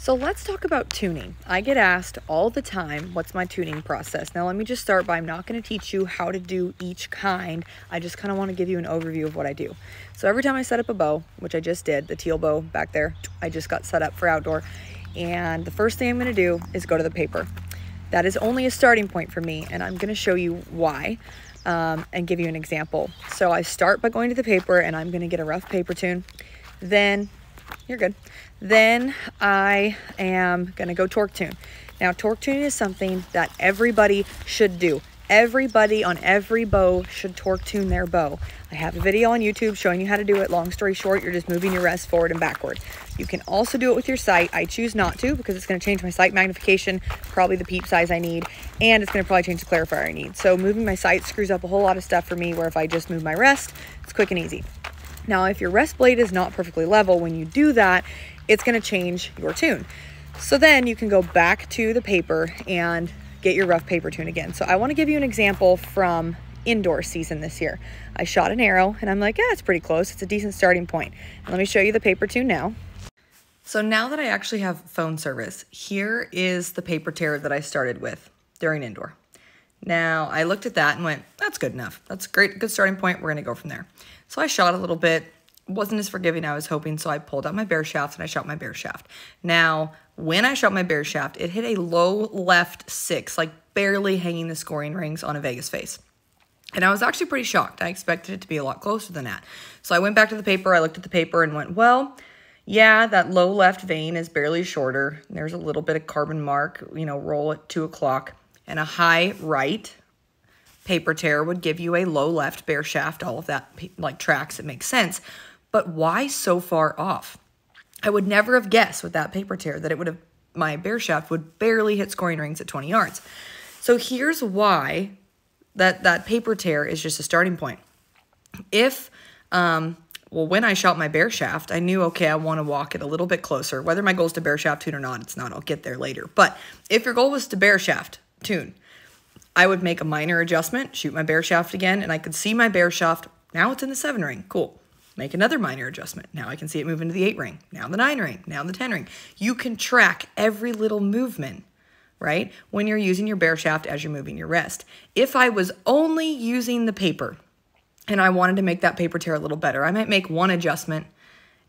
So let's talk about tuning. I get asked all the time, what's my tuning process? Now let me just start by I'm not gonna teach you how to do each kind. I just kind of wanna give you an overview of what I do. So every time I set up a bow, which I just did, the teal bow back there, I just got set up for outdoor. And the first thing I'm gonna do is go to the paper. That is only a starting point for me and I'm gonna show you why um, and give you an example. So I start by going to the paper and I'm gonna get a rough paper tune. Then you're good. Then I am gonna go torque tune. Now torque tuning is something that everybody should do. Everybody on every bow should torque tune their bow. I have a video on YouTube showing you how to do it. Long story short, you're just moving your rest forward and backward. You can also do it with your sight. I choose not to because it's gonna change my sight magnification, probably the peep size I need, and it's gonna probably change the clarifier I need. So moving my sight screws up a whole lot of stuff for me where if I just move my rest, it's quick and easy. Now, if your rest blade is not perfectly level, when you do that, it's gonna change your tune. So then you can go back to the paper and get your rough paper tune again. So I wanna give you an example from indoor season this year. I shot an arrow and I'm like, yeah, it's pretty close. It's a decent starting point. let me show you the paper tune now. So now that I actually have phone service, here is the paper tear that I started with during indoor. Now I looked at that and went, that's good enough. That's a great, good starting point. We're gonna go from there. So I shot a little bit, wasn't as forgiving I was hoping, so I pulled out my bare shaft and I shot my bare shaft. Now, when I shot my bare shaft, it hit a low left six, like barely hanging the scoring rings on a Vegas face. And I was actually pretty shocked. I expected it to be a lot closer than that. So I went back to the paper, I looked at the paper and went, well, yeah, that low left vane is barely shorter. There's a little bit of carbon mark, you know, roll at two o'clock and a high right paper tear would give you a low left bare shaft, all of that like tracks, it makes sense. But why so far off? I would never have guessed with that paper tear that it would have, my bare shaft would barely hit scoring rings at 20 yards. So here's why that, that paper tear is just a starting point. If, um, well, when I shot my bare shaft, I knew, okay, I want to walk it a little bit closer. Whether my goal is to bare shaft tune or not, it's not. I'll get there later. But if your goal was to bare shaft, tune. I would make a minor adjustment, shoot my bare shaft again, and I could see my bare shaft. Now it's in the seven ring. Cool. Make another minor adjustment. Now I can see it move into the eight ring, now the nine ring, now the 10 ring. You can track every little movement, right? When you're using your bare shaft as you're moving your rest. If I was only using the paper and I wanted to make that paper tear a little better, I might make one adjustment.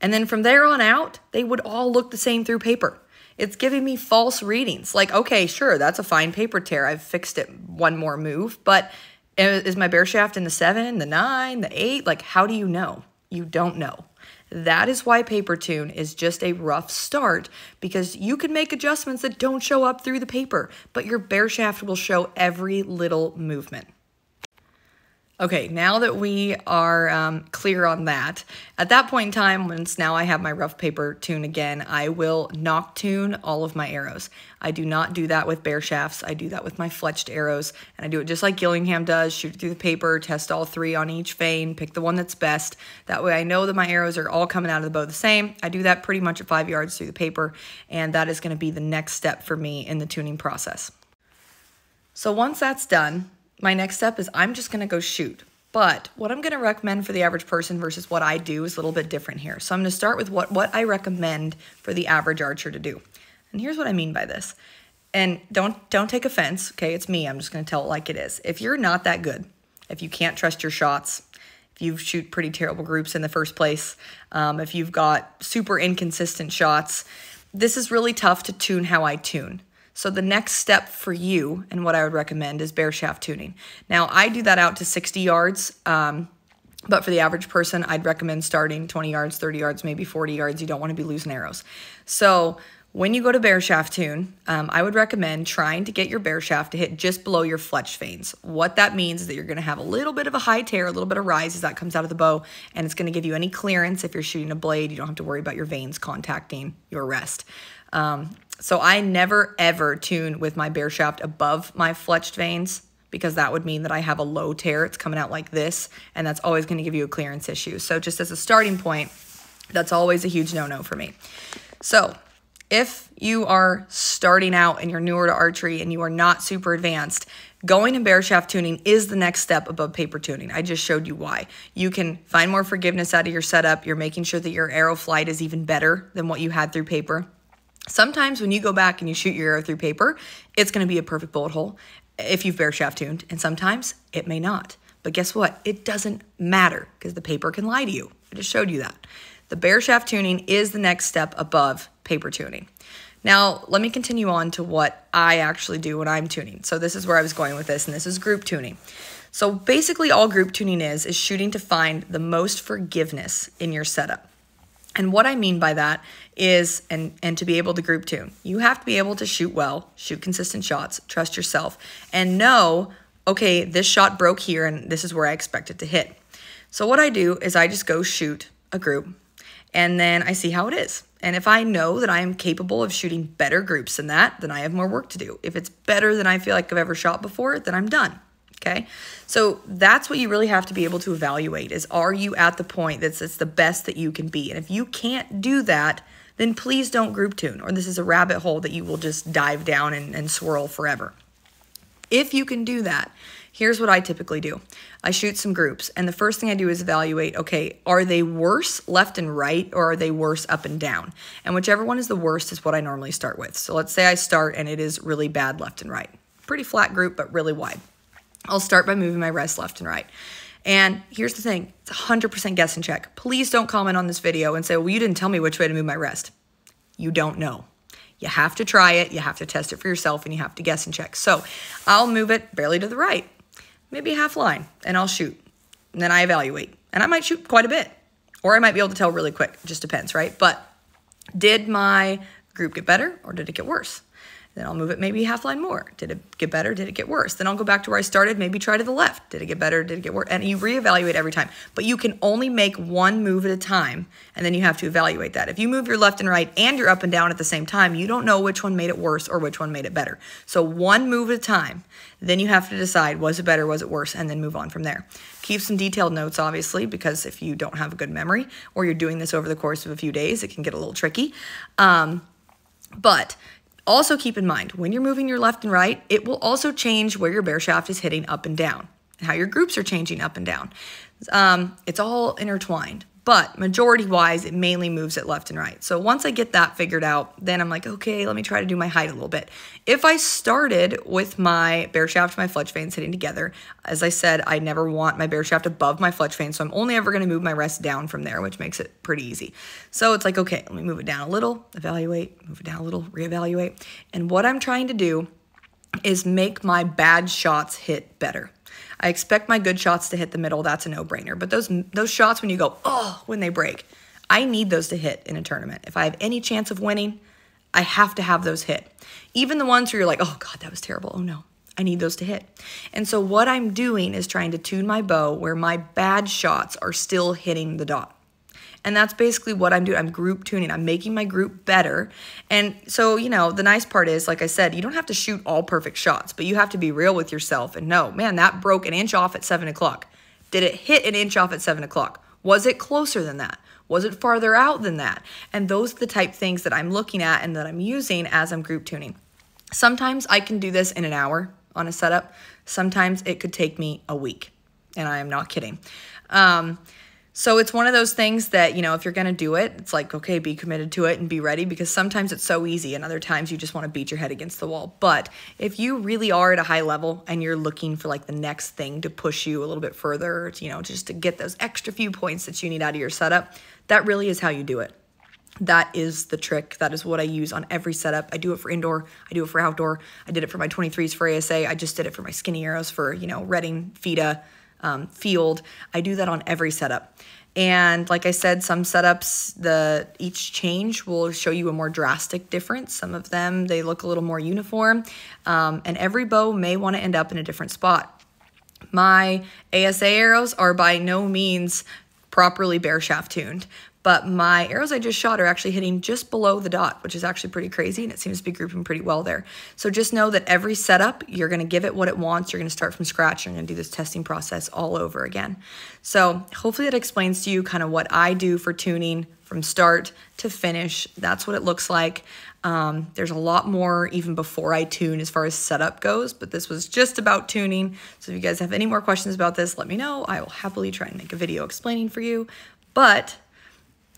And then from there on out, they would all look the same through paper. It's giving me false readings. Like, okay, sure, that's a fine paper tear. I've fixed it one more move, but is my bare shaft in the seven, the nine, the eight? Like, how do you know? You don't know. That is why paper tune is just a rough start because you can make adjustments that don't show up through the paper, but your bare shaft will show every little movement. Okay, now that we are um, clear on that, at that point in time, once now I have my rough paper tune again, I will nock tune all of my arrows. I do not do that with bare shafts. I do that with my fletched arrows, and I do it just like Gillingham does, shoot through the paper, test all three on each vane, pick the one that's best. That way I know that my arrows are all coming out of the bow the same. I do that pretty much at five yards through the paper, and that is gonna be the next step for me in the tuning process. So once that's done, my next step is I'm just gonna go shoot. But what I'm gonna recommend for the average person versus what I do is a little bit different here. So I'm gonna start with what, what I recommend for the average archer to do. And here's what I mean by this. And don't don't take offense, okay? It's me. I'm just gonna tell it like it is. If you're not that good, if you can't trust your shots, if you shoot pretty terrible groups in the first place, um, if you've got super inconsistent shots, this is really tough to tune how I tune. So the next step for you and what I would recommend is bare shaft tuning. Now I do that out to 60 yards. Um, but for the average person, I'd recommend starting 20 yards, 30 yards, maybe 40 yards. You don't want to be losing arrows. So when you go to bare shaft tune, um, I would recommend trying to get your bare shaft to hit just below your fletch vanes. What that means is that you're going to have a little bit of a high tear, a little bit of rise as that comes out of the bow, and it's going to give you any clearance if you're shooting a blade. You don't have to worry about your vanes contacting your rest. Um, so I never ever tune with my bare shaft above my fletched vanes because that would mean that I have a low tear. It's coming out like this, and that's always gonna give you a clearance issue. So just as a starting point, that's always a huge no-no for me. So if you are starting out and you're newer to archery and you are not super advanced, going to bare shaft tuning is the next step above paper tuning. I just showed you why. You can find more forgiveness out of your setup. You're making sure that your arrow flight is even better than what you had through paper. Sometimes when you go back and you shoot your arrow through paper, it's going to be a perfect bullet hole if you've bare shaft tuned, and sometimes it may not. But guess what? It doesn't matter because the paper can lie to you. I just showed you that. The bare shaft tuning is the next step above paper tuning. Now, let me continue on to what I actually do when I'm tuning. So this is where I was going with this, and this is group tuning. So basically all group tuning is, is shooting to find the most forgiveness in your setup. And what I mean by that is, and, and to be able to group tune, you have to be able to shoot well, shoot consistent shots, trust yourself, and know, okay, this shot broke here and this is where I expect it to hit. So what I do is I just go shoot a group and then I see how it is. And if I know that I am capable of shooting better groups than that, then I have more work to do. If it's better than I feel like I've ever shot before, then I'm done. Okay. So that's what you really have to be able to evaluate is are you at the point that's it's the best that you can be? And if you can't do that, then please don't group tune or this is a rabbit hole that you will just dive down and, and swirl forever. If you can do that, here's what I typically do. I shoot some groups, and the first thing I do is evaluate okay, are they worse left and right, or are they worse up and down? And whichever one is the worst is what I normally start with. So let's say I start and it is really bad left and right. Pretty flat group, but really wide. I'll start by moving my rest left and right. And here's the thing it's 100% guess and check. Please don't comment on this video and say, well, you didn't tell me which way to move my rest. You don't know. You have to try it, you have to test it for yourself, and you have to guess and check. So I'll move it barely to the right, maybe half line, and I'll shoot. And then I evaluate. And I might shoot quite a bit, or I might be able to tell really quick. It just depends, right? But did my group get better or did it get worse? Then I'll move it maybe half line more. Did it get better? Did it get worse? Then I'll go back to where I started, maybe try to the left. Did it get better? Did it get worse? And you reevaluate every time. But you can only make one move at a time, and then you have to evaluate that. If you move your left and right and you're up and down at the same time, you don't know which one made it worse or which one made it better. So one move at a time. Then you have to decide was it better, was it worse, and then move on from there. Keep some detailed notes, obviously, because if you don't have a good memory or you're doing this over the course of a few days, it can get a little tricky. Um, but also keep in mind, when you're moving your left and right, it will also change where your bare shaft is hitting up and down, how your groups are changing up and down. Um, it's all intertwined but majority wise, it mainly moves it left and right. So once I get that figured out, then I'm like, okay, let me try to do my height a little bit. If I started with my bare shaft my fletch vane sitting together, as I said, I never want my bare shaft above my fletch vane, so I'm only ever gonna move my rest down from there, which makes it pretty easy. So it's like, okay, let me move it down a little, evaluate, move it down a little, reevaluate. And what I'm trying to do is make my bad shots hit better. I expect my good shots to hit the middle. That's a no-brainer. But those those shots when you go, oh, when they break, I need those to hit in a tournament. If I have any chance of winning, I have to have those hit. Even the ones where you're like, oh God, that was terrible. Oh no, I need those to hit. And so what I'm doing is trying to tune my bow where my bad shots are still hitting the dot. And that's basically what I'm doing. I'm group tuning. I'm making my group better. And so, you know, the nice part is, like I said, you don't have to shoot all perfect shots, but you have to be real with yourself and know, man, that broke an inch off at seven o'clock. Did it hit an inch off at seven o'clock? Was it closer than that? Was it farther out than that? And those are the type things that I'm looking at and that I'm using as I'm group tuning. Sometimes I can do this in an hour on a setup. Sometimes it could take me a week, and I am not kidding. Um, so it's one of those things that, you know, if you're going to do it, it's like, okay, be committed to it and be ready because sometimes it's so easy and other times you just want to beat your head against the wall. But if you really are at a high level and you're looking for like the next thing to push you a little bit further, you know, just to get those extra few points that you need out of your setup, that really is how you do it. That is the trick. That is what I use on every setup. I do it for indoor. I do it for outdoor. I did it for my 23s for ASA. I just did it for my skinny arrows for, you know, Redding, FITA, um, field. I do that on every setup. And like I said, some setups, the each change will show you a more drastic difference. Some of them, they look a little more uniform. Um, and every bow may want to end up in a different spot. My ASA arrows are by no means properly bare shaft tuned, but my arrows I just shot are actually hitting just below the dot, which is actually pretty crazy, and it seems to be grouping pretty well there. So just know that every setup, you're gonna give it what it wants, you're gonna start from scratch, you're gonna do this testing process all over again. So hopefully that explains to you kind of what I do for tuning from start to finish. That's what it looks like. Um, there's a lot more even before I tune as far as setup goes, but this was just about tuning. So if you guys have any more questions about this, let me know. I will happily try and make a video explaining for you. But